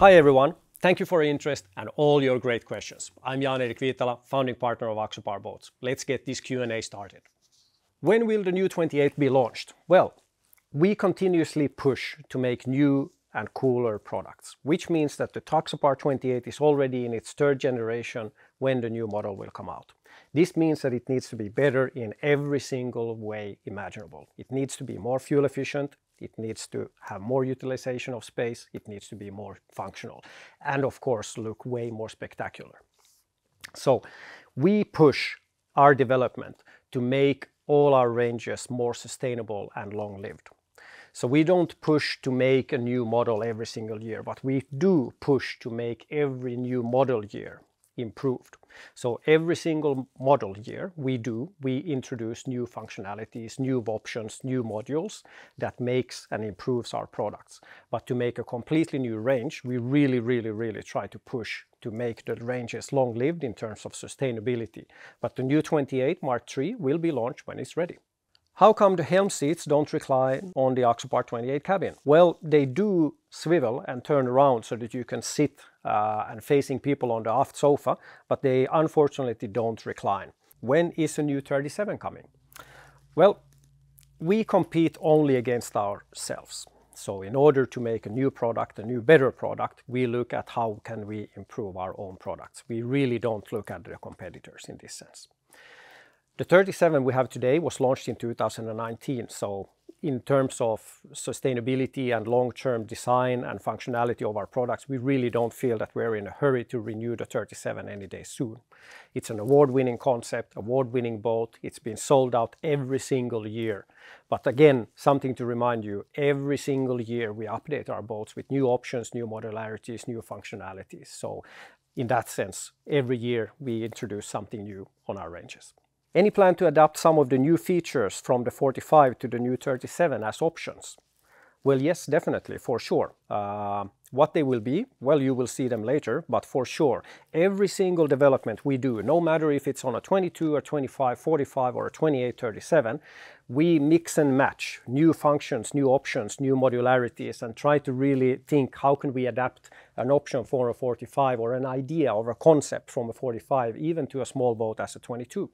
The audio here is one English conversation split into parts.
Hi, everyone. Thank you for your interest and all your great questions. I'm Jan-Erik Viitala, founding partner of Axopar Boats. Let's get this Q&A started. When will the new 28 be launched? Well, we continuously push to make new and cooler products, which means that the Axopar 28 is already in its third generation when the new model will come out. This means that it needs to be better in every single way imaginable. It needs to be more fuel efficient, it needs to have more utilization of space, it needs to be more functional, and of course, look way more spectacular. So we push our development to make all our ranges more sustainable and long-lived. So we don't push to make a new model every single year, but we do push to make every new model year improved. So every single model year we do, we introduce new functionalities, new options, new modules that makes and improves our products. But to make a completely new range, we really really, really try to push to make the ranges long-lived in terms of sustainability. But the new 28 Mark III will be launched when it's ready. How come the helm seats don't recline on the Axopar 28 cabin? Well, they do swivel and turn around so that you can sit uh, and facing people on the aft sofa, but they unfortunately don't recline. When is a new 37 coming? Well, we compete only against ourselves. So in order to make a new product, a new better product, we look at how can we improve our own products. We really don't look at the competitors in this sense. The 37 we have today was launched in 2019. so In terms of sustainability and long-term design and functionality of our products, we really don't feel that we're in a hurry to renew the 37 any day soon. It's an award-winning concept, award-winning boat. It's been sold out every single year. But again, something to remind you, every single year we update our boats with new options, new modularities, new functionalities. So in that sense, every year we introduce something new on our ranges. Any plan to adapt some of the new features from the 45 to the new 37 as options? Well, yes, definitely, for sure. Uh, what they will be, well, you will see them later, but for sure, every single development we do, no matter if it's on a 22 or 25, 45 or a 28, 37, we mix and match new functions, new options, new modularities, and try to really think how can we adapt an option for a 45 or an idea or a concept from a 45 even to a small boat as a 22.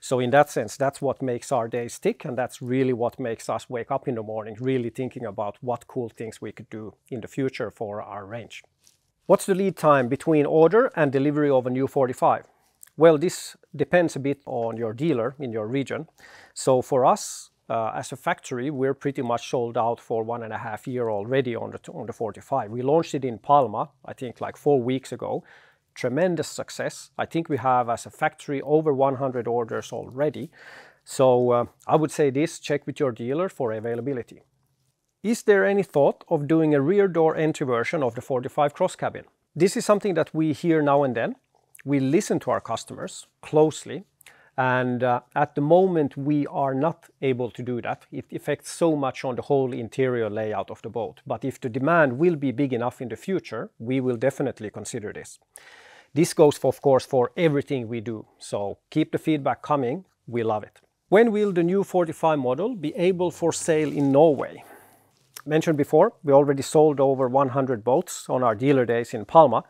So In that sense, that's what makes our days tick, and that's really what makes us wake up in the morning really thinking about what cool things we could do in the future for our range. What's the lead time between order and delivery of a new 45? Well, this depends a bit on your dealer in your region. So for us, uh, as a factory, we're pretty much sold out for one and a half year already on the 45. We launched it in Palma, I think like four weeks ago. Tremendous success. I think we have, as a factory, over 100 orders already. So uh, I would say this, check with your dealer for availability. Is there any thought of doing a rear door entry version of the 45 cross cabin? This is something that we hear now and then. We listen to our customers closely, and uh, at the moment, we are not able to do that. It affects so much on the whole interior layout of the boat. But if the demand will be big enough in the future, we will definitely consider this. This goes, of course, for everything we do. So keep the feedback coming. We love it. When will the new 45 model be able for sale in Norway? Mentioned before, we already sold over 100 boats on our dealer days in Palma.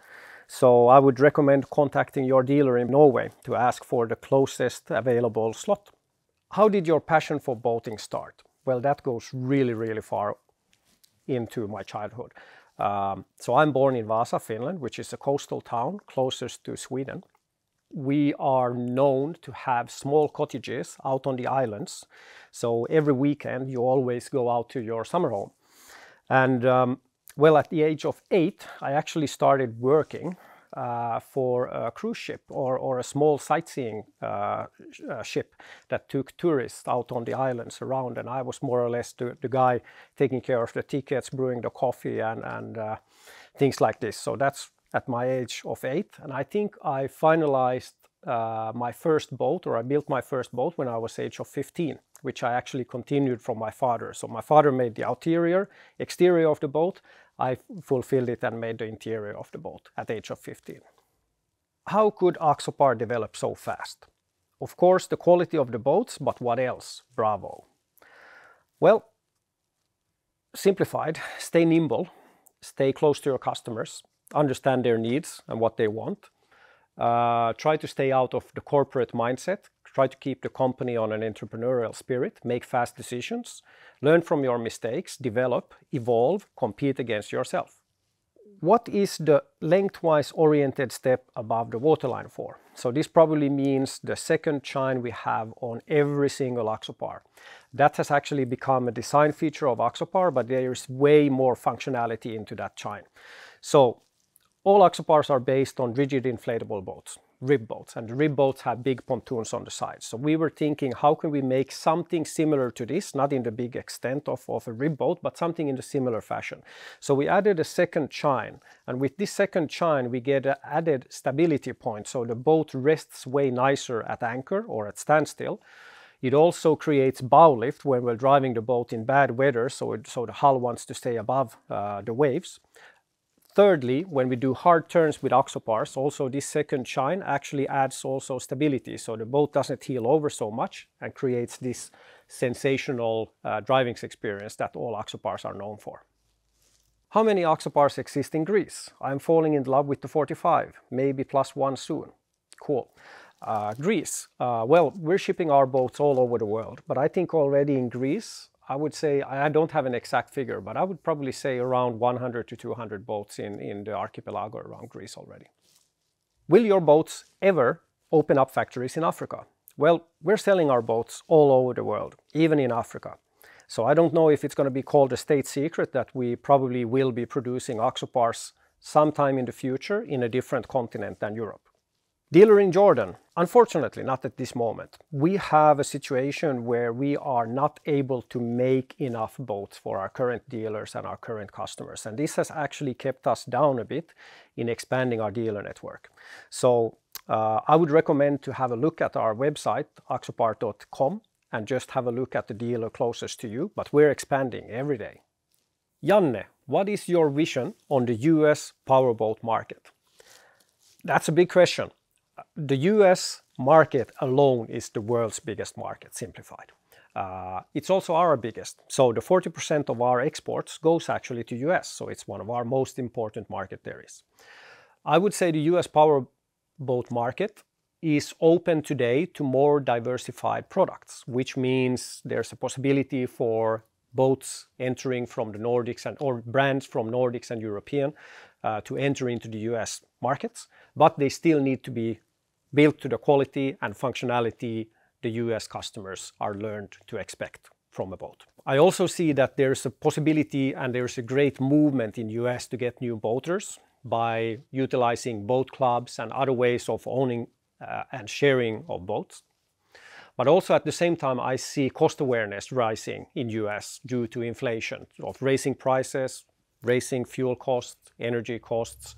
I would recommend contacting your dealer in Norway to ask for the closest available slot. How did your passion for boating start? Well, that goes really really far into my childhood. Um, so I'm born in Vasa, Finland, which is a coastal town closest to Sweden. We are known to have small cottages out on the islands. So every weekend you always go out to your summer home. Well, at the age of eight, I actually started working uh, for a cruise ship or or a small sightseeing uh, uh, ship that took tourists out on the islands around, and I was more or less the guy taking care of the tickets, brewing the coffee, and and things like this. So that's at my age of eight, and I think I finalized my first boat, or I built my first boat when I was age of 15, which I actually continued from my father. So my father made the interior, exterior of the boat. I fulfilled it and made the interior of the boat at age of 15. How could Axopar develop so fast? Of course, the quality of the boats, but what else? Bravo. Well, simplified, stay nimble, stay close to your customers, understand their needs and what they want, uh, try to stay out of the corporate mindset, try to keep the company on an entrepreneurial spirit, make fast decisions, learn from your mistakes, develop, evolve, compete against yourself. What is the lengthwise oriented step above the waterline for? So this probably means the second chine we have on every single Axopar. That has actually become a design feature of Axopar, but there is way more functionality into that chine. So all Axopars are based on rigid inflatable boats, rib boats, and rib boats have big pontoons on the sides. So we were thinking, how can we make something similar to this, not in the big extent of, of a rib boat, but something in the similar fashion. So we added a second chine, and with this second chine, we get an added stability point, so the boat rests way nicer at anchor or at standstill. It also creates bow lift when we're driving the boat in bad weather, so, it, so the hull wants to stay above uh, the waves. Thirdly, when we do hard turns with Axopars, also this second chine actually adds also stability, so the boat doesn't heel over so much and creates this sensational uh, driving experience that all Axopars are known for. How many Axopars exist in Greece? I'm falling in love with the 45, maybe plus one soon. Cool. Uh, Greece, uh, well, we're shipping our boats all over the world, but I think already in Greece, I would say, I don't have an exact figure, but I would probably say around 100 to 200 boats in, in the archipelago around Greece already. Will your boats ever open up factories in Africa? Well, we're selling our boats all over the world, even in Africa. So I don't know if it's going to be called a state secret that we probably will be producing Axopars sometime in the future in a different continent than Europe. Dealer in Jordan, unfortunately not at this moment. We have a situation where we are not able to make enough boats for our current dealers and our current customers. And this has actually kept us down a bit in expanding our dealer network. So uh, I would recommend to have a look at our website, axopar.com, and just have a look at the dealer closest to you. But we're expanding every day. Janne, what is your vision on the US powerboat market? That's a big question the US market alone is the world's biggest market, simplified. Uh, it's also our biggest. So the 40% of our exports goes actually to US. So it's one of our most important market areas. I would say the US power boat market is open today to more diversified products, which means there's a possibility for boats entering from the Nordics and or brands from Nordics and European uh, to enter into the US markets, but they still need to be built to the quality and functionality the US customers are learned to expect from a boat. I also see that there's a possibility and there's a great movement in US to get new boaters by utilizing boat clubs and other ways of owning uh, and sharing of boats. But also at the same time, I see cost awareness rising in US due to inflation of raising prices, raising fuel costs, energy costs,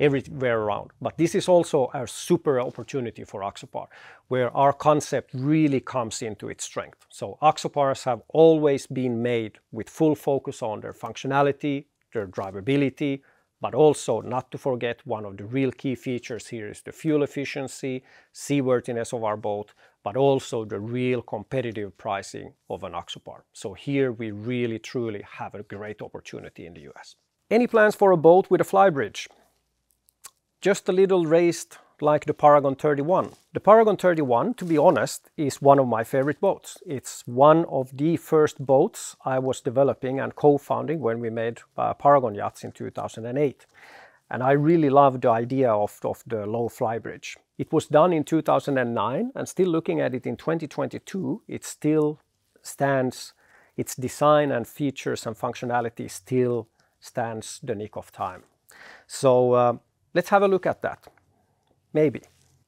everywhere around. But this is also a super opportunity for Axopar, where our concept really comes into its strength. So Axopars have always been made with full focus on their functionality, their drivability, but also not to forget one of the real key features here is the fuel efficiency, seaworthiness of our boat, but also the real competitive pricing of an Axopar. So here we really truly have a great opportunity in the US. Any plans for a boat with a flybridge? Just a little raised like the Paragon 31. The Paragon 31, to be honest, is one of my favorite boats. It's one of the first boats I was developing and co-founding when we made uh, Paragon yachts in 2008. And I really love the idea of, of the low flybridge. It was done in 2009 and still looking at it in 2022, it still stands, its design and features and functionality still stands the nick of time. So uh, Let's have a look at that. Maybe.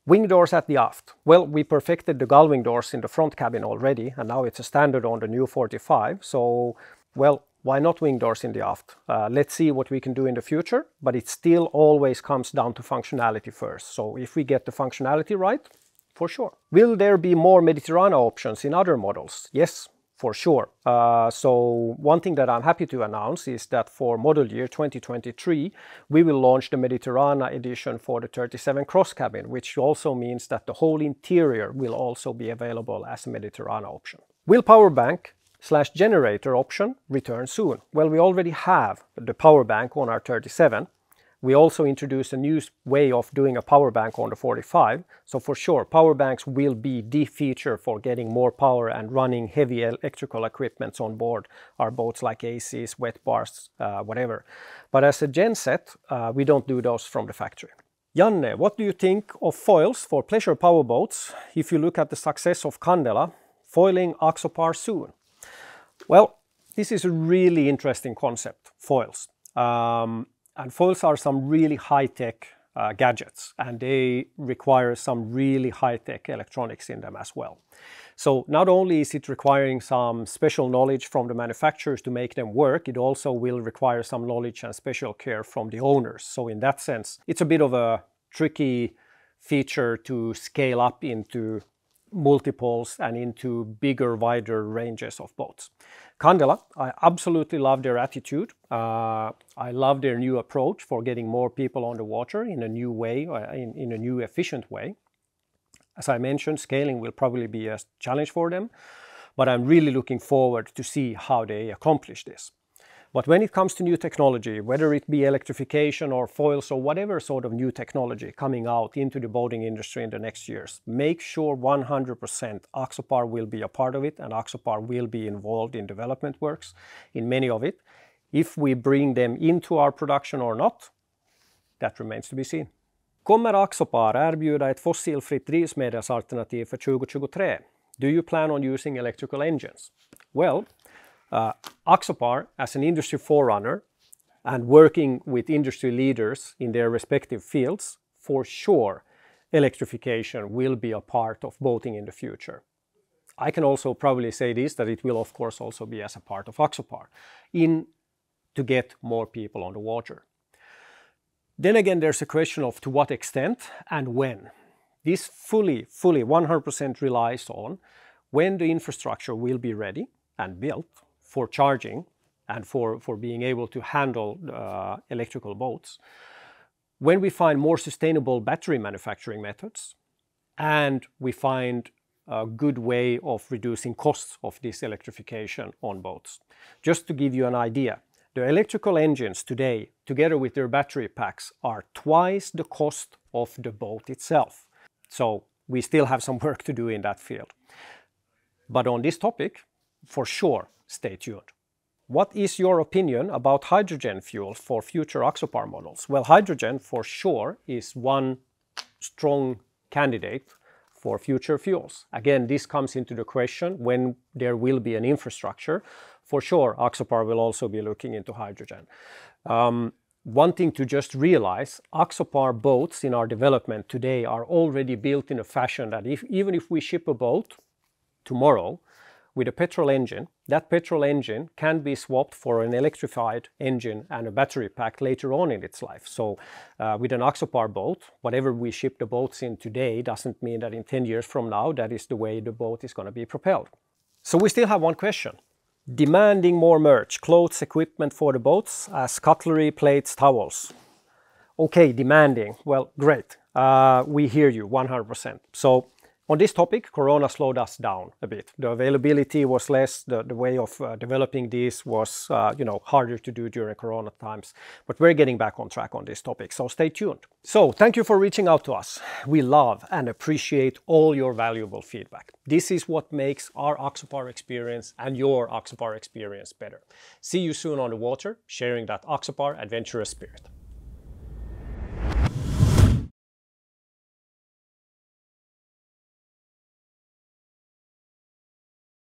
Wing doors at the aft. Well, we perfected the gull wing doors in the front cabin already, and now it's a standard on the new 45. So, well, why not wing doors in the aft? Uh, let's see what we can do in the future, but it still always comes down to functionality first. So if we get the functionality right, for sure. Will there be more Mediterrana options in other models? Yes, for sure. Uh, so one thing that I'm happy to announce is that for model year 2023, we will launch the Mediterrana edition for the 37 cross cabin, which also means that the whole interior will also be available as a Mediterrana option. Will power bank slash generator option return soon? Well, we already have the power bank on our 37, We also introduced a new way of doing a power bank on the 45. So for sure, power banks will be the feature for getting more power and running heavy electrical equipments on board our boats like ACs, wet bars, uh, whatever. But as a genset, uh, we don't do those from the factory. Janne, what do you think of foils for pleasure powerboats if you look at the success of Candela foiling Axopar soon? Well, this is a really interesting concept, foils. Um, and foils are some really high-tech uh, gadgets and they require some really high-tech electronics in them as well. So not only is it requiring some special knowledge from the manufacturers to make them work, it also will require some knowledge and special care from the owners. So in that sense, it's a bit of a tricky feature to scale up into multiples and into bigger, wider ranges of boats. Candela, I absolutely love their attitude. Uh, I love their new approach for getting more people on the water in a new way, uh, in, in a new efficient way. As I mentioned, scaling will probably be a challenge for them, but I'm really looking forward to see how they accomplish this. But when it comes to new technology, whether it be electrification or foils or whatever sort of new technology coming out into the boating industry in the next years, make sure 100% Axopar will be a part of it and Axopar will be involved in development works in many of it. If we bring them into our production or not, that remains to be seen. Kommer Axopar erbjuda ett fossilfritt drivmedelsalternativ för 2023? Do you plan on using electrical engines? Well, uh, Axopar, as an industry forerunner and working with industry leaders in their respective fields, for sure electrification will be a part of boating in the future. I can also probably say this, that it will of course also be as a part of Axopar in to get more people on the water. Then again, there's a question of to what extent and when. This fully, fully 100% relies on when the infrastructure will be ready and built for charging and for, for being able to handle uh, electrical boats. When we find more sustainable battery manufacturing methods and we find a good way of reducing costs of this electrification on boats. Just to give you an idea, the electrical engines today, together with their battery packs, are twice the cost of the boat itself. So we still have some work to do in that field. But on this topic, for sure, Stay tuned. What is your opinion about hydrogen fuel for future Axopar models? Well, hydrogen for sure is one strong candidate for future fuels. Again, this comes into the question when there will be an infrastructure. For sure, Axopar will also be looking into hydrogen. Um, one thing to just realize, Axopar boats in our development today are already built in a fashion that if, even if we ship a boat tomorrow, with a petrol engine, that petrol engine can be swapped for an electrified engine and a battery pack later on in its life. So uh, with an Axopar boat, whatever we ship the boats in today doesn't mean that in 10 years from now, that is the way the boat is going to be propelled. So we still have one question. Demanding more merch, clothes, equipment for the boats as cutlery, plates, towels. Okay, demanding. Well, great. Uh, we hear you 100%. So on this topic, Corona slowed us down a bit. The availability was less, the, the way of uh, developing these was uh, you know, harder to do during Corona times. But we're getting back on track on this topic, so stay tuned. So thank you for reaching out to us. We love and appreciate all your valuable feedback. This is what makes our Axopar experience and your Axopar experience better. See you soon on the water, sharing that Axopar adventurous spirit.